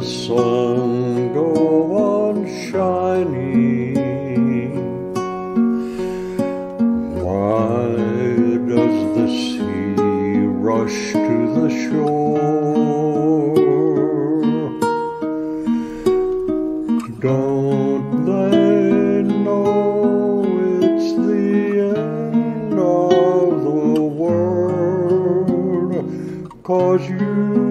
the sun go on shining? Why does the sea rush to the shore? Don't they know it's the end of the world? Cause you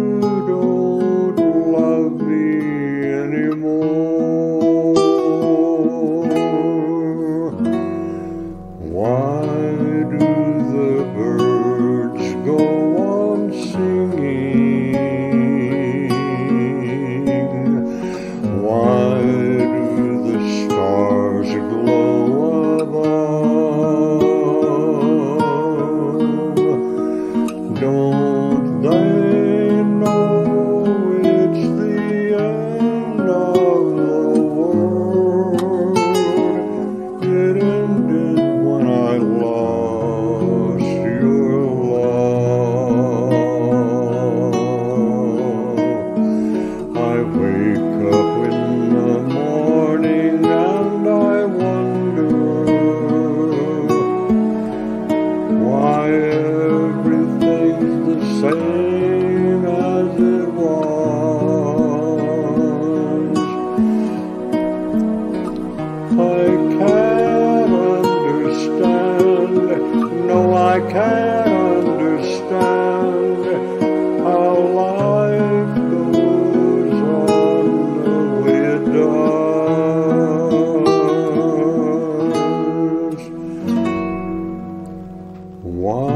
Why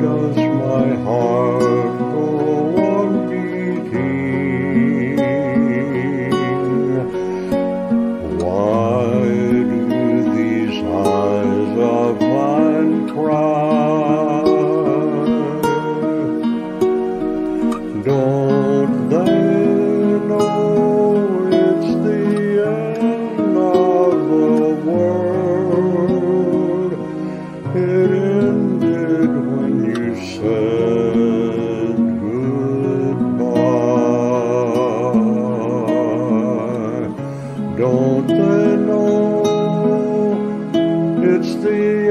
does my heart go on beating? Why do these eyes of mine cry? Don't they know it's the end of the world? It's the